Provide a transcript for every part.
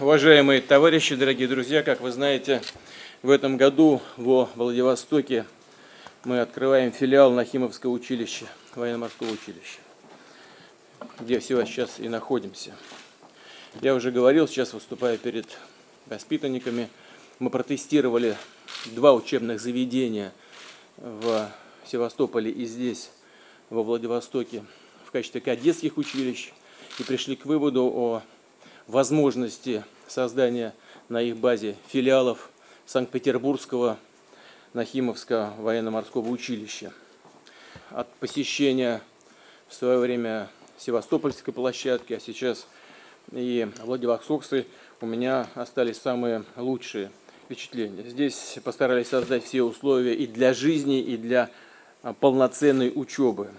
Уважаемые товарищи, дорогие друзья, как вы знаете, в этом году во Владивостоке мы открываем филиал Нахимовского училища, военно-морского училища, где все сейчас и находимся. Я уже говорил, сейчас выступая перед воспитанниками, мы протестировали два учебных заведения в Севастополе и здесь, во Владивостоке, в качестве кадетских училищ и пришли к выводу о возможности создания на их базе филиалов Санкт-Петербургского Нахимовского военно-морского училища. От посещения в свое время Севастопольской площадки, а сейчас и Владивостокской у меня остались самые лучшие впечатления. Здесь постарались создать все условия и для жизни, и для а, полноценной учебы.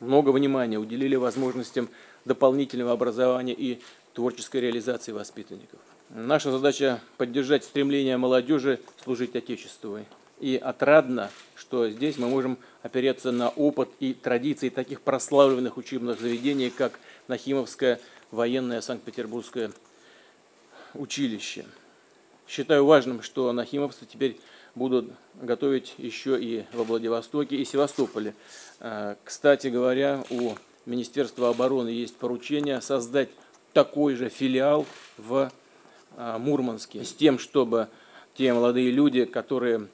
Много внимания уделили возможностям дополнительного образования и творческой реализации воспитанников. Наша задача поддержать стремление молодежи служить Отечеству. И отрадно, что здесь мы можем опереться на опыт и традиции таких прославленных учебных заведений, как Нахимовское военное Санкт-Петербургское училище. Считаю важным, что нахимовцы теперь будут готовить еще и во Владивостоке и Севастополе. Э, кстати говоря, у Министерства обороны есть поручение создать такой же филиал в а, Мурманске. С тем, чтобы те молодые люди, которые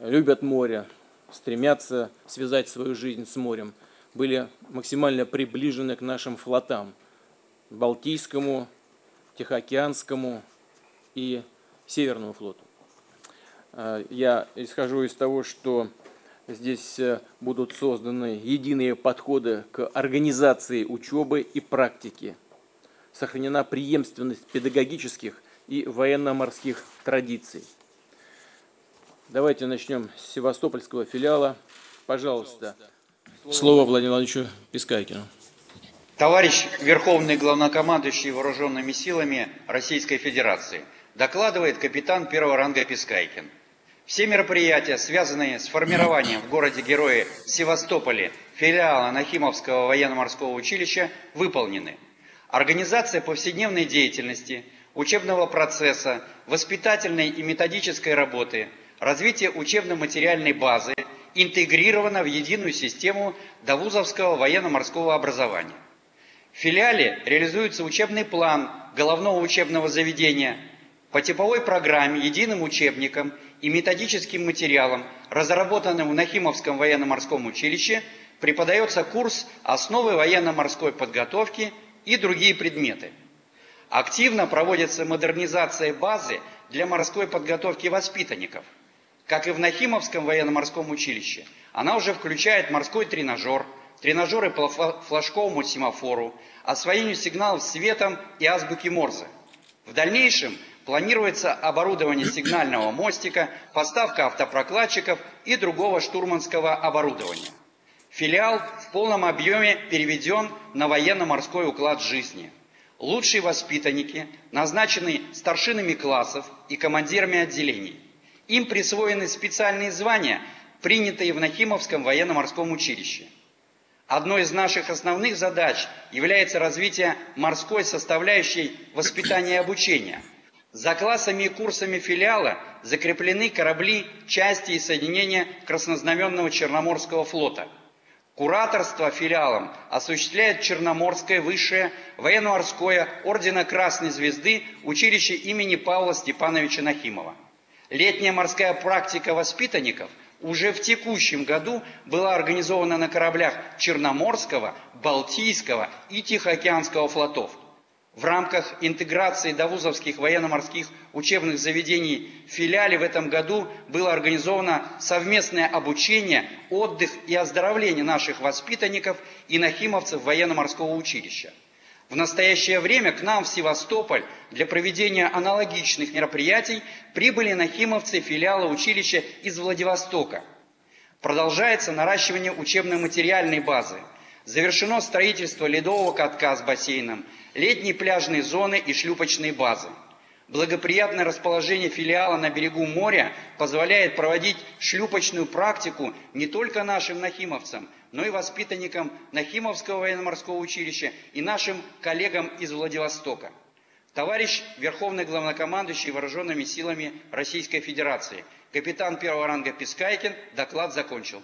любят море, стремятся связать свою жизнь с морем, были максимально приближены к нашим флотам – Балтийскому, Тихоокеанскому и Северному флоту. А, я исхожу из того, что здесь э, будут созданы единые подходы к организации учебы и практики – сохранена преемственность педагогических и военно-морских традиций. Давайте начнем с Севастопольского филиала. Пожалуйста. Слово Владимиру Владимировичу Пискайкину. Товарищ Верховный Главнокомандующий Вооруженными силами Российской Федерации, докладывает капитан первого ранга Пискайкин. Все мероприятия, связанные с формированием в городе-герое Севастополе филиала Нахимовского военно-морского училища, выполнены – Организация повседневной деятельности, учебного процесса, воспитательной и методической работы, развитие учебно-материальной базы интегрировано в единую систему довузовского военно-морского образования. В филиале реализуется учебный план головного учебного заведения по типовой программе, единым учебникам и методическим материалам, разработанным в Нахимовском военно-морском училище, преподается курс «Основы военно-морской подготовки» и другие предметы. Активно проводится модернизация базы для морской подготовки воспитанников. Как и в Нахимовском военно-морском училище, она уже включает морской тренажер, тренажеры по флажковому семафору, освоению сигналов светом и азбуки Морзе. В дальнейшем планируется оборудование сигнального мостика, поставка автопрокладчиков и другого штурманского оборудования. Филиал в полном объеме переведен на военно-морской уклад жизни. Лучшие воспитанники назначены старшинами классов и командирами отделений. Им присвоены специальные звания, принятые в Нахимовском военно-морском училище. Одной из наших основных задач является развитие морской составляющей воспитания и обучения. За классами и курсами филиала закреплены корабли, части и соединения Краснознаменного Черноморского флота – Кураторство филиалом осуществляет Черноморское высшее военно-морское ордена Красной Звезды училище имени Павла Степановича Нахимова. Летняя морская практика воспитанников уже в текущем году была организована на кораблях Черноморского, Балтийского и Тихоокеанского флотов – в рамках интеграции довузовских военно-морских учебных заведений в филиале в этом году было организовано совместное обучение, отдых и оздоровление наших воспитанников и нахимовцев военно-морского училища. В настоящее время к нам в Севастополь для проведения аналогичных мероприятий прибыли нахимовцы филиала училища из Владивостока. Продолжается наращивание учебно-материальной базы. Завершено строительство ледового катка с бассейном – летние пляжные зоны и шлюпочные базы. Благоприятное расположение филиала на берегу моря позволяет проводить шлюпочную практику не только нашим нахимовцам, но и воспитанникам Нахимовского военно-морского училища и нашим коллегам из Владивостока. Товарищ Верховный Главнокомандующий Вооруженными силами Российской Федерации, капитан первого ранга Пискайкин, доклад закончил.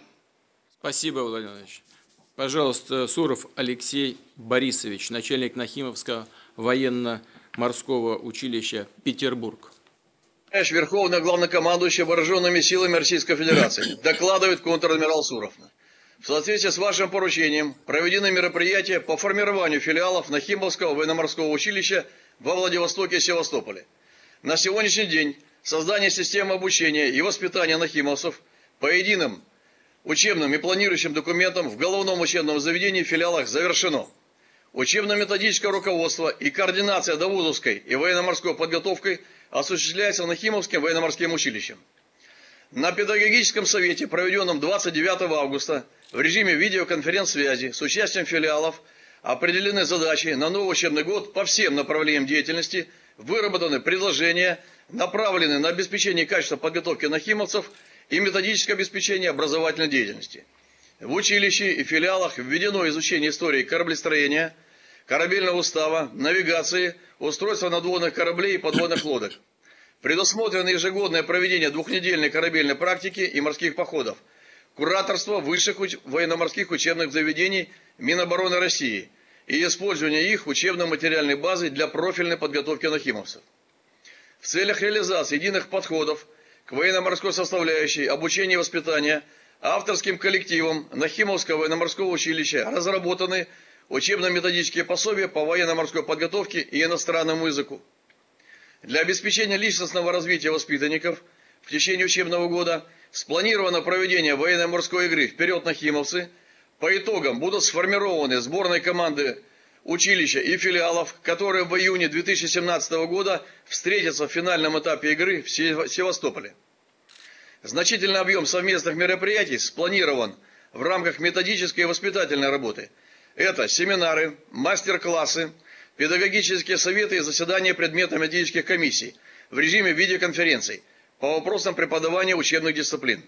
Спасибо, Владимир Владимирович. Пожалуйста, Суров Алексей Борисович, начальник Нахимовского военно-морского училища Петербург. Товарищ Верховный Главнокомандующий Вооруженными силами Российской Федерации, докладывает контр-адмирал Суров. В соответствии с вашим поручением проведены мероприятия по формированию филиалов Нахимовского военно-морского училища во Владивостоке и Севастополе. На сегодняшний день создание системы обучения и воспитания нахимовцев по единым учебным и планирующим документам в головном учебном заведении в филиалах завершено. Учебно-методическое руководство и координация довузовской и военно-морской подготовкой осуществляется Нахимовским военно-морским училищем. На педагогическом совете, проведенном 29 августа в режиме видеоконференц-связи с участием филиалов, определены задачи на новый учебный год по всем направлениям деятельности, выработаны предложения, направленные на обеспечение качества подготовки нахимовцев и методическое обеспечение образовательной деятельности. В училище и филиалах введено изучение истории кораблестроения, корабельного устава, навигации, устройства надводных кораблей и подводных лодок. Предусмотрено ежегодное проведение двухнедельной корабельной практики и морских походов, кураторство высших военно-морских учебных заведений Минобороны России и использование их учебно-материальной базы для профильной подготовки нахимовцев. В целях реализации единых подходов к военно-морской составляющей обучения и воспитания авторским коллективом Нахимовского военно-морского училища разработаны учебно-методические пособия по военно-морской подготовке и иностранному языку. Для обеспечения личностного развития воспитанников в течение учебного года спланировано проведение военно-морской игры «Вперед, Нахимовцы!». По итогам будут сформированы сборные команды училища и филиалов, которые в июне 2017 года встретятся в финальном этапе игры в Севастополе. Значительный объем совместных мероприятий спланирован в рамках методической и воспитательной работы. Это семинары, мастер-классы, педагогические советы и заседания предметно-методических комиссий в режиме видеоконференций по вопросам преподавания учебных дисциплин.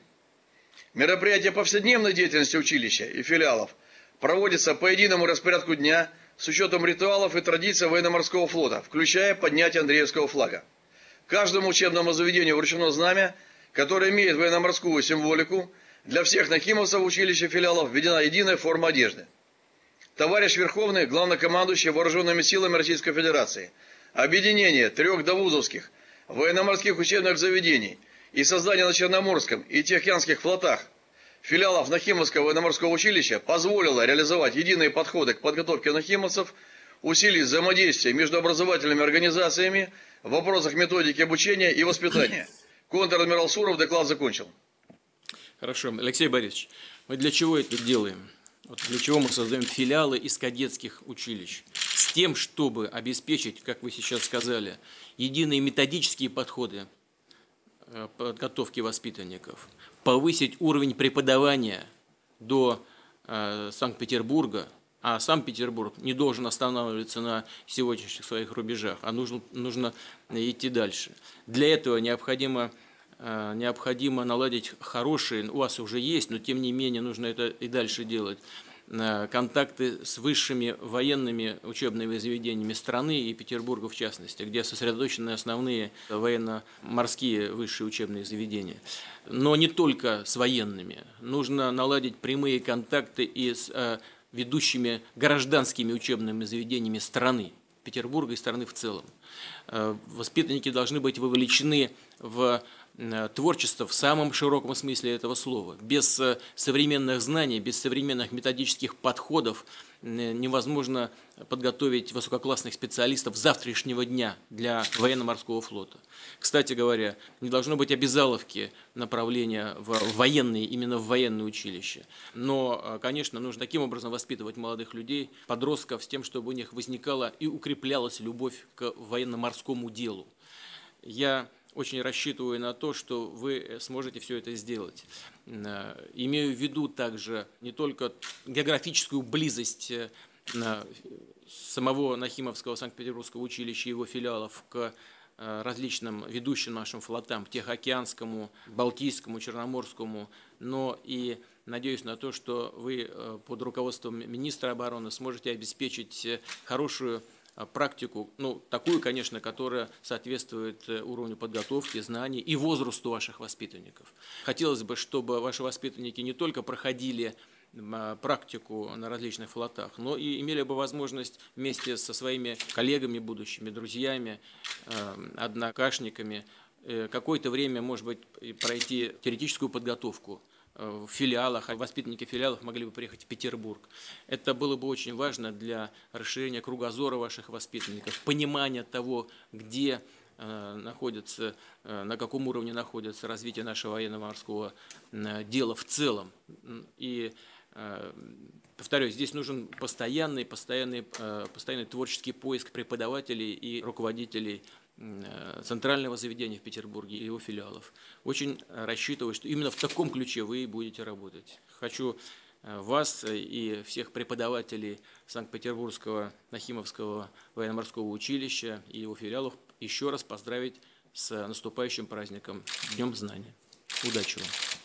Мероприятия повседневной деятельности училища и филиалов проводятся по единому распорядку дня – с учетом ритуалов и традиций военно-морского флота, включая поднятие Андреевского флага. Каждому учебному заведению вручено знамя, которое имеет военно-морскую символику. Для всех нахимовцев училища филиалов введена единая форма одежды. Товарищ Верховный, главнокомандующий Вооруженными силами Российской Федерации, объединение трех давузовских военно-морских учебных заведений и создание на Черноморском и Тихоокеанских флотах филиалов Нахимовского военно-морского училища позволило реализовать единые подходы к подготовке нахимовцев, усилить взаимодействие между образовательными организациями в вопросах методики обучения и воспитания. Контр-адмирал Суров доклад закончил. Хорошо. Алексей Борисович, мы для чего это делаем? Вот для чего мы создаем филиалы из кадетских училищ? С тем, чтобы обеспечить, как вы сейчас сказали, единые методические подходы подготовки воспитанников, повысить уровень преподавания до э, Санкт-Петербурга, а сам Петербург не должен останавливаться на сегодняшних своих рубежах, а нужно, нужно идти дальше. Для этого необходимо, э, необходимо наладить хорошие, у вас уже есть, но тем не менее нужно это и дальше делать, Э, контакты с высшими военными учебными заведениями страны и Петербурга в частности, где сосредоточены основные военно-морские высшие учебные заведения. Но не только с военными. Нужно наладить прямые контакты и с э, ведущими гражданскими учебными заведениями страны, Петербурга и страны в целом. Э, воспитанники должны быть вовлечены в Э, творчество в самом широком смысле этого слова. Без э, современных знаний, без современных методических подходов э, невозможно подготовить высококлассных специалистов завтрашнего дня для военно-морского флота. Кстати говоря, не должно быть обязаловки направления в военные, именно в военное училище. Но, конечно, нужно таким образом воспитывать молодых людей, подростков, с тем, чтобы у них возникала и укреплялась любовь к военно-морскому делу. Я очень рассчитываю на то, что вы сможете все это сделать. Э, имею в виду также не только географическую близость э, самого Нахимовского Санкт-Петербургского училища и его филиалов к э, различным ведущим нашим флотам, Тихоокеанскому, Балтийскому, Черноморскому, но и надеюсь на то, что вы под руководством министра обороны сможете обеспечить хорошую практику, ну, такую, конечно, которая соответствует э, уровню подготовки, знаний и возрасту ваших воспитанников. Хотелось бы, чтобы ваши воспитанники не только проходили а, практику на различных флотах, но и имели бы возможность вместе со своими коллегами будущими, друзьями, э, однокашниками э, какое-то время, может быть, пройти теоретическую подготовку в филиалах, а воспитанники филиалов могли бы приехать в Петербург. Это было бы очень важно для расширения кругозора ваших воспитанников, понимания того, где э, находится, э, на каком уровне находится развитие нашего военно-морского э, дела в целом. И Повторюсь, здесь нужен постоянный, постоянный, постоянный творческий поиск преподавателей и руководителей Э, центрального заведения в Петербурге и его филиалов. Очень рассчитываю, что именно в таком ключе вы будете работать. Хочу э, вас и всех преподавателей Санкт-Петербургского Нахимовского военно-морского училища и его филиалов еще раз поздравить с наступающим праздником, Днем Знания. Удачи вам!